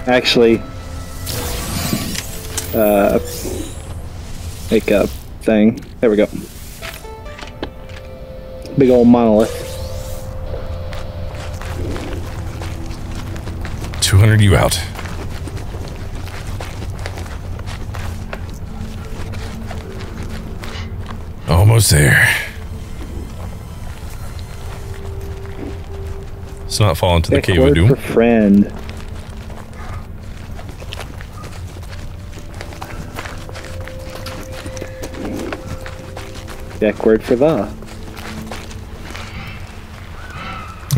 actually uh, make a thing. There we go. Big old monolith. 200 you out. Almost there. Let's not fall into the cave of doom. friend. Gek word for the.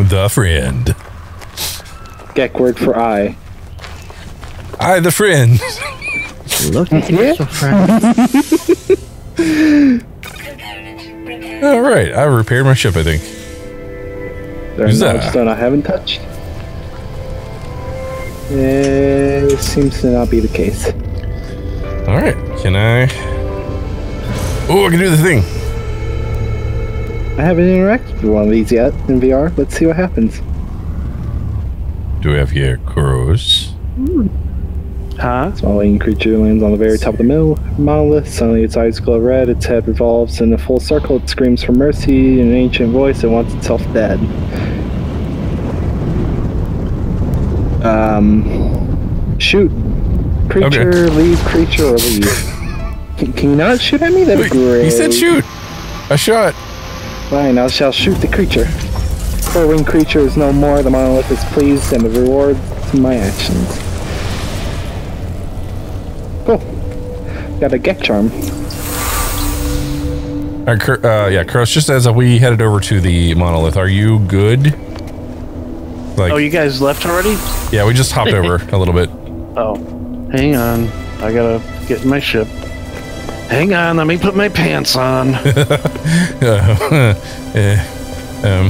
The friend. Gek word for I. I, the friend. Look at you, friend. All right, I repaired my ship. I think. There's Who's another that? stone I haven't touched. Eh, it seems to not be the case. All right, can I? Oh, I can do the thing. I haven't interacted with one of these yet in VR. Let's see what happens. Do we have here crows? Huh? Small alien creature lands on the very top of the mill. Monolith. Suddenly its eyes glow red. Its head revolves in a full circle. It screams for mercy in an ancient voice. It wants itself dead. Um, shoot. Creature, leave. Creature, or leave. Can, can you not shoot at me? That'd be great. He said shoot. A shot. Fine, I shall shoot the creature. Four winged creature is no more. The monolith is pleased and the reward to my actions. Cool. Got a Gek charm. All right, Cur- uh, yeah, Cross, just as we headed over to the monolith, are you good? Like, Oh, you guys left already? yeah, we just hopped over a little bit. Oh, hang on. I gotta get in my ship. Hang on, let me put my pants on. Eh, um,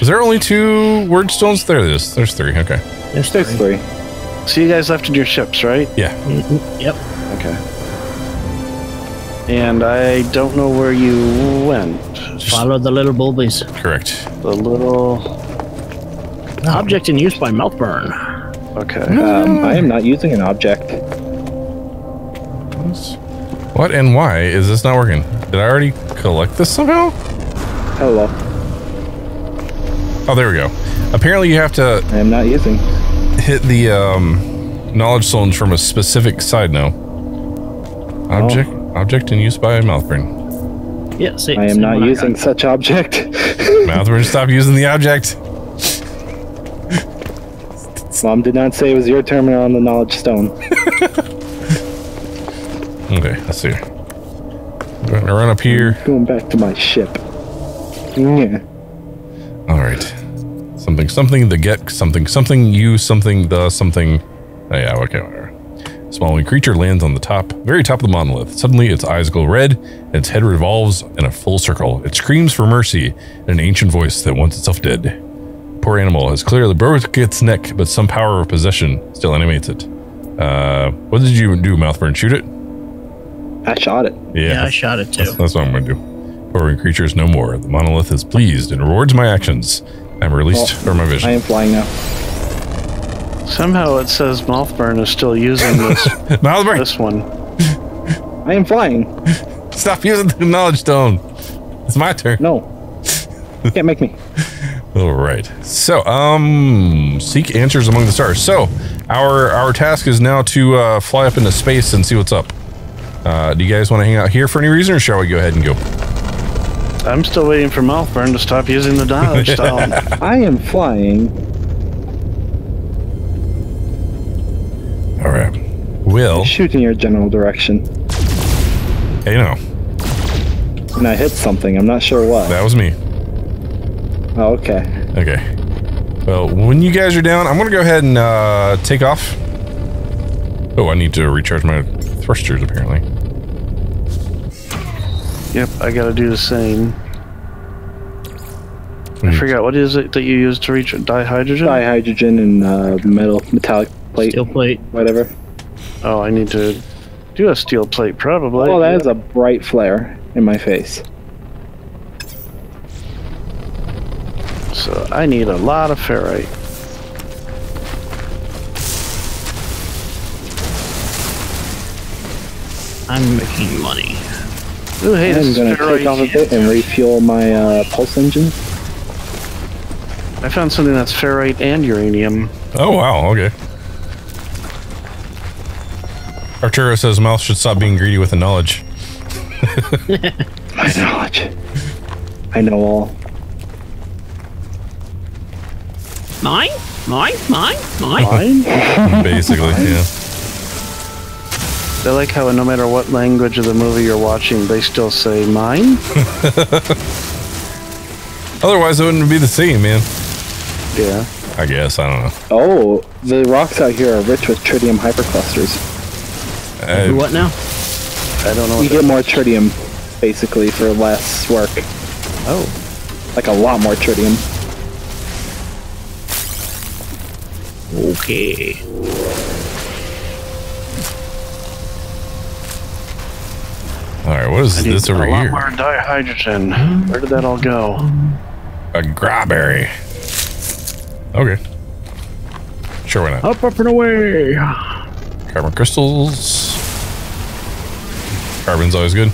is there only two word stones? There it is. There's three. Okay. There's There's three. three. so you guys left in your ships, right? Yeah. Mhm, Yep. Okay. And I don't know where you went. Follow the little bulbies. Correct. The little. Object in use by Mouthburn. Okay. Um, I am not using an object. What and why is this not working? Did I already collect this somehow? Hello. Oh, there we go. Apparently, you have to I am not using. hit the um, knowledge stones from a specific side now. Object, object in use by Mouthburn. Yeah, see, I am same not one I using such object. Mouthburn, stop using the object. Mom did not say it was your turn on the knowledge stone. Okay, let's see. I'm gonna run up here. Going back to my ship. Yeah. All right. Something, something, the get, something, something, you, something, the, something. Oh, yeah, okay, whatever. Small winged creature lands on the top, very top of the monolith. Suddenly, its eyes glow red, and its head revolves in a full circle. It screams for mercy in an ancient voice that wants itself dead. Poor animal has clearly broke its neck, but some power of possession still animates it. Uh, what did you do, Mouthburn? Shoot it? I shot it. Yeah, I shot it too. That's, that's what I'm going to do. Poor creature is no more. The monolith is pleased and rewards my actions. I'm released Well, from my vision. I am flying now. Somehow it says Mouthburn is still using this Mouthburn, this one. I am flying. stop using the knowledge stone. It's my turn. No. Can't make me. All right. So, um, seek answers among the stars. So, our our task is now to uh, fly up into space and see what's up. Uh, do you guys want to hang out here for any reason, or shall we go ahead and go? I'm still waiting for Mouthburn to stop using the dodge. stone. I am flying. All right. Will, Shoot in your general direction. hey, no, And I hit something. I'm not sure what. that was me. Oh, okay. Okay. Well, when you guys are down, I'm gonna go ahead and uh, take off. Oh, I need to recharge my thrusters apparently. yep, I gotta do the same. Hmm. I forgot what is it that you use to reach dihydrogen? Dihydrogen and uh, metal, metallic plate, Steel plate. whatever. oh, I need to do a steel plate probably. Oh, that is a bright flare in my face. So I need a lot of ferrite. I'm making money. Ooh, hey, I'm gonna take off a ferrite. bit and refuel my uh, pulse engine. I found something that's ferrite and uranium. Oh wow, okay. Arturo says mouth should stop being greedy with the knowledge. My knowledge. I know all. Mine? Mine? Mine? Mine? Mine? Basically, yeah. I like how no matter what language of the movie you're watching, they still say mine. Otherwise, it wouldn't be the same, man. Yeah. I guess I don't know. Oh, the rocks out here are rich with tritium hyperclusters. Uh, What now? I don't know. You get more tritium, basically, for less work. oh, Like a lot more tritium. Okay. all right, what is I this over a lot here? more dihydrogen. Where did that all go? A Grahberry. Okay. Sure, why not? Up, up, and away. Carbon crystals. Carbon's always good.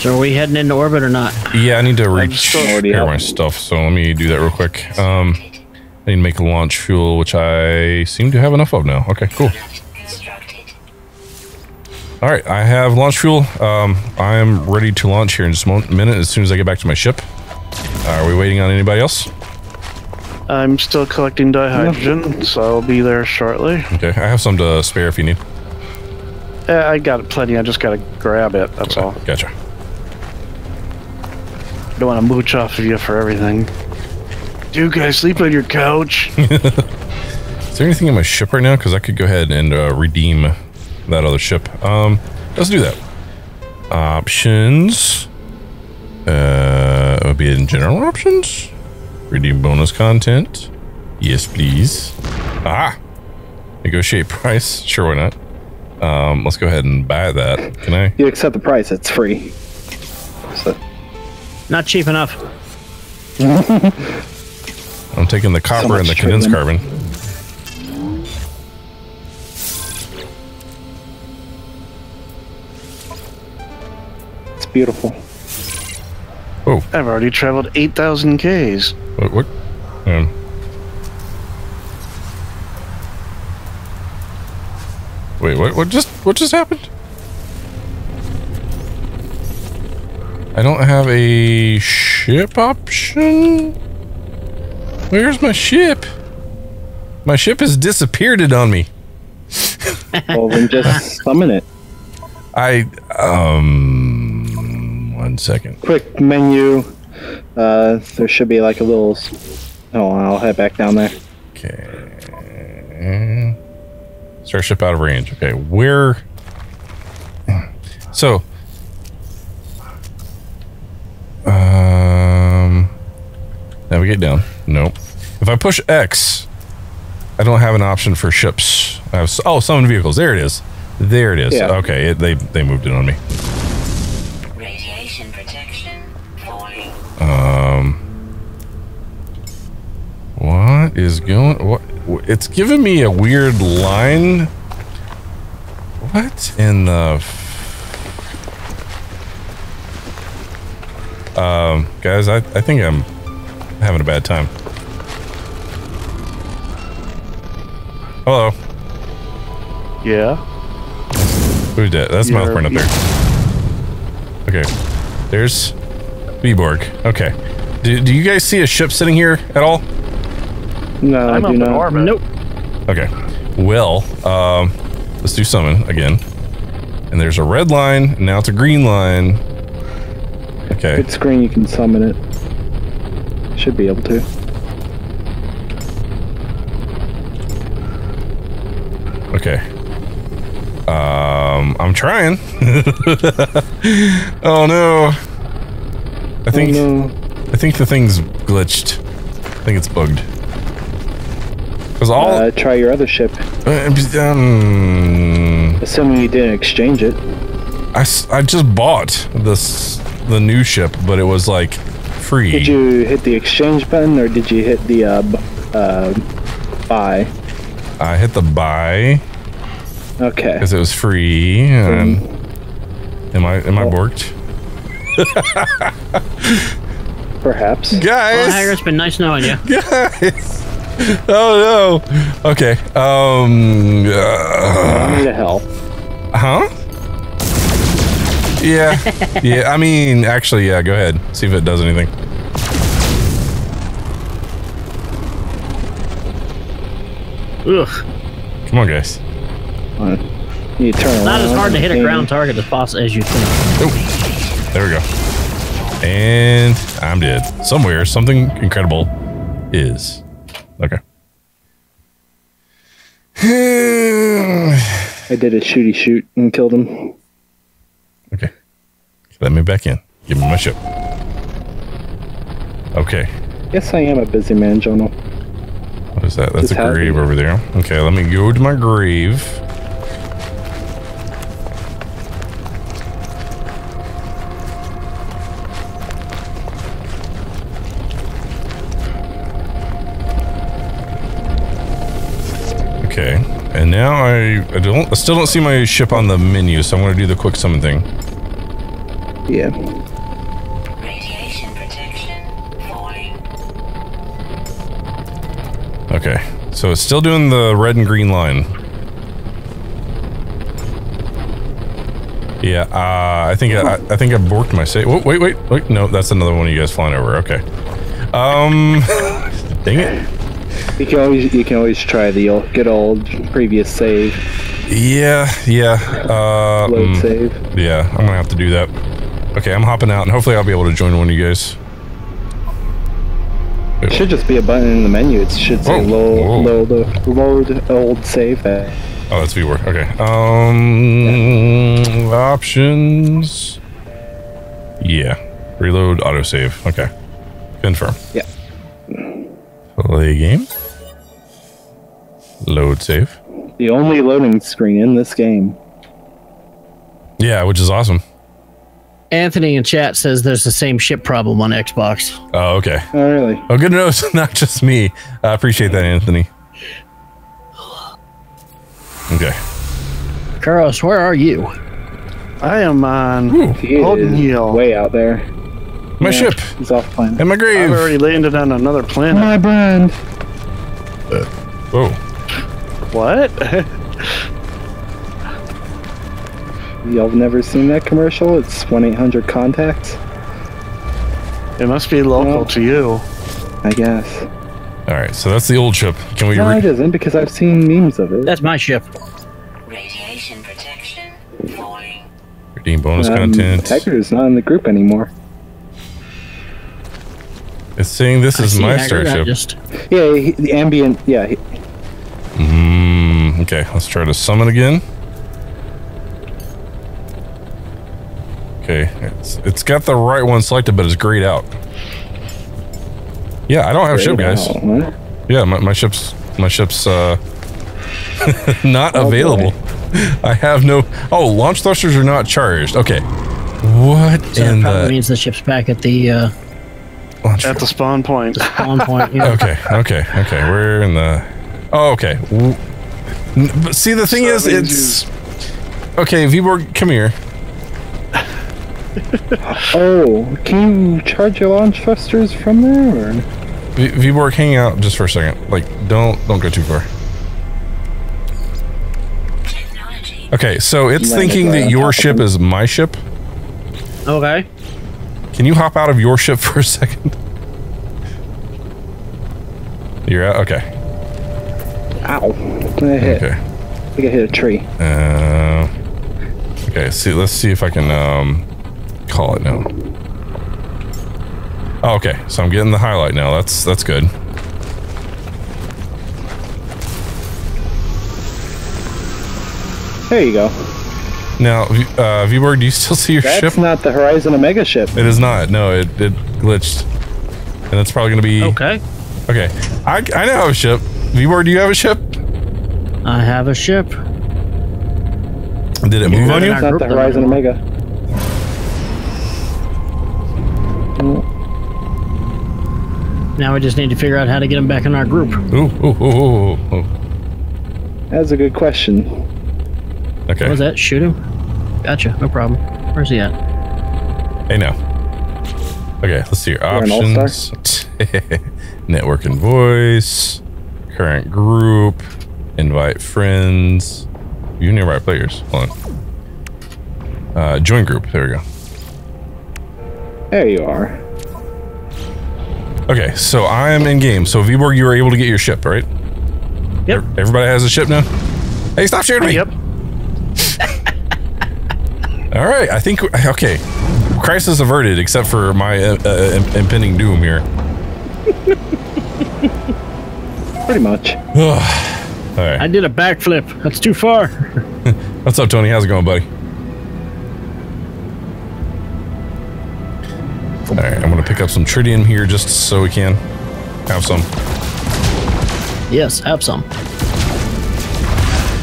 So are we heading into orbit or not? Yeah, I need to reach just repair my stuff, so let me do that real quick. Um, I need to make launch fuel, which I seem to have enough of now. Okay, cool. Constructed. All right, I have launch fuel. Um, I am ready to launch here in just a mo- minute as soon as I get back to my ship. Are we waiting on anybody else? I'm still collecting dihydrogen, so I'll be there shortly. Okay, I have some to spare if you need. Eh, I got plenty. I just gotta grab it. That's all. Gotcha. I Don't want to mooch off of you for everything. Do you guys sleep on your couch? Is there anything in my ship right now? Because I could go ahead and uh, redeem that other ship. Um, let's do that. Options. Uh, it would be in general options. Redeem bonus content. Yes, please. Ah, negotiate price. Sure, why not? Um, let's go ahead and buy that. Can I? You accept the price, it's free. So, Not cheap enough. I'm taking the copper much and the condensed treatment. carbon. Beautiful. Oh, I've already traveled 8,000 Ks. what? what? Um, wait, what? What just? What just happened? I don't have a ship option. Where's my ship? My ship has disappeared on me. Well, then just summon it. I um one second. Quick menu. Uh, there should be like a little. Oh, I'll head back down there. Okay. Starship out of range. Okay, where? So, um, navigate down. Nope. If I push X, I don't have an option for ships. I have, oh, summon vehicles. There it is. There it is. Yeah. Okay, it, they they moved it on me. Um, what is going? What? It's giving me a weird line. What in the? f- Um, guys, I I think I'm having a bad time. Hello, Yeah. who's that? That's Mouthborn up there. Okay, there's Viborg. Okay, do, do you guys see a ship sitting here at all? No, I I'm do up in not. orbit. Nope. Okay. Well, um, let's do summon again. And there's a red line. Now it's a green line. Okay. If it's green, you can summon it. Should be able to. Okay. Um, I'm trying. oh no. I think oh, no. I think the thing's glitched. I think it's bugged. Cause all Uh, try your other ship. uh, um, Assuming you didn't exchange it. I, I just bought this the new ship, but it was like free. Did you hit the exchange button or did you hit the uh, b- uh, buy? I hit the buy. Okay. because it was free. And am I am I borked, Perhaps. Guys. Well, guys? Hager, it's been nice knowing you. guys. Oh no. Okay. Um. I uh, need a help. huh? Yeah. Yeah. I mean, actually, yeah. Go ahead. See if it does anything. Ugh. Come on, guys. You turn around. Not as hard to hit a ground target as possible as you think. Oh, there we go. And I'm dead. Somewhere, something incredible is. Okay. I did a shooty shoot and killed him. Okay. Let me back in. Give me my ship. Okay. Yes, I am a busy man, Jono. What is that? That's Just a grave over there. Okay, let me go to my grave. Now I, I don't I still don't see my ship on the menu, so I'm gonna do the quick summon thing. Yeah. Radiation protection falling. Okay, so it's still doing the red and green line. Yeah, uh, I think I, I think I borked my save. Wait, wait, wait, wait. No, that's another one of you guys flying over. Okay. Um, dang it. You can always you can always try the old, good old previous save, Yeah, yeah. Uh, load mm, save. yeah, I'm gonna have to do that. Okay, I'm hopping out, and hopefully I'll be able to join one of you guys. It should just be a button in the menu. It should say Whoa, load, whoa. load, load old save. Oh, that's VWork. Okay. Um, options. Yeah. Reload autosave. Okay. Confirm. Yeah. Play game. Load save. The only loading screen in this game. Yeah, which is awesome. Anthony in chat says there's the same ship problem on Xbox. Oh, okay. Oh, really? Oh, good to know it's not just me. I appreciate that, Anthony. Okay. Carlos, where are you? I am on Holden Hill. way out there. My Yeah, ship He's off planet. and my grave. I've already landed on another planet. My brand. Whoa. What? Y'all have never seen that commercial? It's 1 800 contacts, it must be local Well- to you. I guess. All right. So that's the old ship. Can we? No, Re- it isn't because I've seen memes of it. That's my ship. Radiation protection falling. redeem bonus Um, content. Hector's not in the group anymore. It's saying this is see my Haggard, starship. Just Yeah, he, the ambient. Yeah, he, Mm, okay, let's try to summon again. Okay, it's it's got the right one selected, but it's grayed out. Yeah, I don't have ship, guys. Wow, what? Yeah, my, my ship's my ship's uh not Oh, boy. available. I have no. Oh, launch thrusters are not charged. Okay, what so that in probably the means the ship's back at the uh, launch? At the spawn point. spawn point. Yeah. okay, okay, okay. We're in the. Oh, okay. But see, the thing So is, that means it's okay. Vborg, come here. Oh, can you charge your launch thrusters from there? Or? V- Vborg, hang out just for a second. Like, don't don't go too far. Okay, so it's thinking that your ship is my ship. Okay. Can you hop out of your ship for a second? You're out. Okay. Ow! I hit. Okay. I think I hit a tree. Uh, okay. See, let's see if I can um call it now. Oh, okay, so I'm getting the highlight now. That's that's good. There you go. Now, V- uh, Vborg, do you still see your That's ship? not the Horizon Omega ship. It is not. No, it, it glitched, and it's probably gonna be Okay. Okay, I I now have a ship. Vborg, do you have a ship? I have a ship. Did it move on you? It's not the Horizon anymore. Omega. Now we just need to figure out how to get them back in our group. Ooh, ooh, ooh, ooh, ooh, ooh. That's a good question. Okay. What was that? Shoot him? Gotcha. No problem. Where's he at? Hey now. Okay, let's see your You're options. Network and voice, current group, invite friends, view nearby players. Hold on. Uh, join group. There we go. There you are. Okay, so I am in game. So Vborg, you were able to get your ship, right? Yep. Everybody has a ship now. Hey, stop shooting me! Yep. All right, I think okay. Crisis averted, except for my uh, uh, impending doom here. Pretty much. All right. I did a backflip. That's too far. What's up, Tony? How's it going, buddy? All right, I'm gonna pick up some tritium here just so we can have some. yes, have some.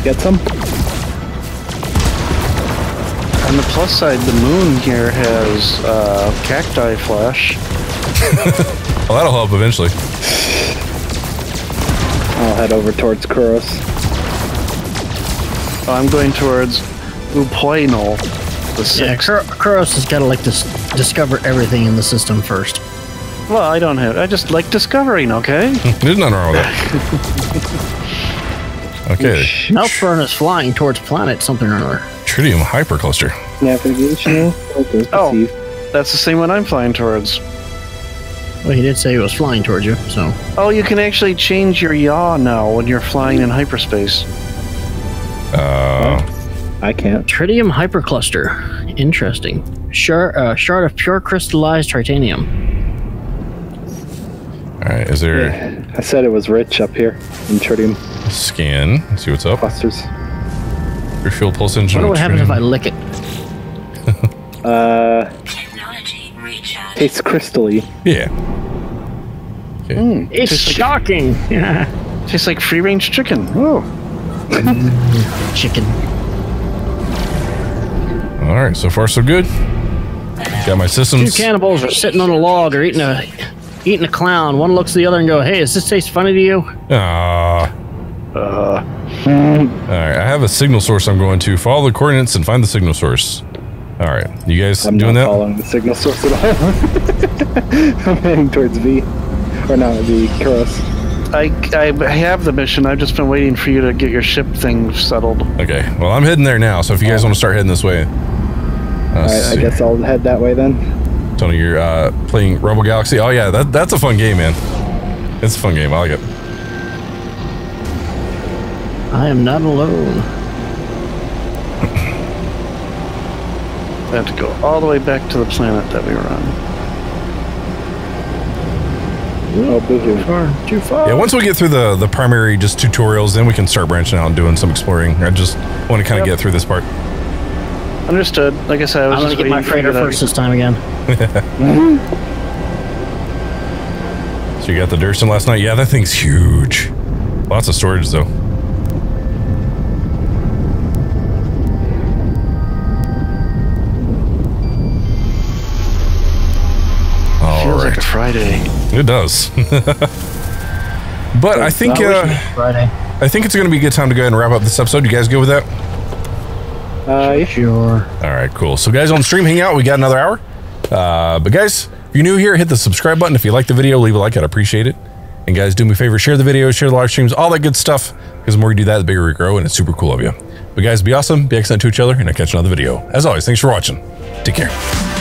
Get some? On the plus side, the moon here has uh, cacti flesh. Well, that'll help eventually. I'll head over towards Kuros. I'm going towards Upoinal, the Yeah, sixth. Kur- Kuros has got to like to s- discover everything in the system first. Well, I don't have. I just like discovering. Okay. There's nothing wrong with that. Okay, Meltburn is flying towards planet something or another. Tritium hypercluster. Navigational focus Oh. received. That's the same one I'm flying towards. Well, he did say he was flying towards you, so. Oh, you can actually change your yaw now when you're flying in hyperspace. Uh, I can't. Tritium hypercluster. Interesting. Shard, uh, shard of pure crystallized titanium. all right. Is there Yeah, I said it was rich up here in tritium scan? Let's see what's up. clusters. Refuel pulse I engine. wonder what happens if I lick it. Uh, Technology tastes crystally. Yeah. Okay. It's Tastes like- shocking. Tastes like free range chicken. Oh. Chicken. All right. So far, so good. Got my systems. Two systems. cannibals are sitting on a log or eating a eating a clown. One looks at the other and go, "Hey, does this taste funny to you?" Ah. Uh, All right. I have a signal source I'm going to. Follow the coordinates and find the signal source. All right. You guys I'm doing not that? following the signal source at all. I'm heading towards V. Or not V, Kuros. I, I have the mission. I've just been waiting for you to get your ship thing settled. Okay. Well, I'm heading there now. So if you guys want to start heading this way, uh, Alright, I guess I'll head that way then. Tony, you're uh, playing Rebel Galaxy. Oh yeah, that that's a fun game, man. It's a fun game. I like it. I am not alone. I have to go all the way back to the planet that we were on. Oh, boo-hoo. Far, too far. Yeah. Once we get through the the primary just tutorials, then we can start branching out and doing some exploring. I just want to kind of Yep. get through this part. Understood. Like I said, I was I'm gonna get my waiting freighter first this time again. So you got the Durston last night. Yeah, that thing's huge. Lots of storage though. Friday. It does. but I think I uh, Friday. I think it's going to be a good time to go ahead and wrap up this episode. You guys go with that? Uh. Sure. All right, cool. So, guys, on stream, hang out. We got another hour. Uh, but, guys, if you're new here, hit the subscribe button. If you like the video, leave a like. I'd appreciate it. And, guys, do me a favor share the video, share the live streams, all that good stuff. Because the more you do that, the bigger we grow, and it's super cool of you. But, guys, be awesome, be excellent to each other, and I'll catch you in another video. As always, thanks for watching. Take care.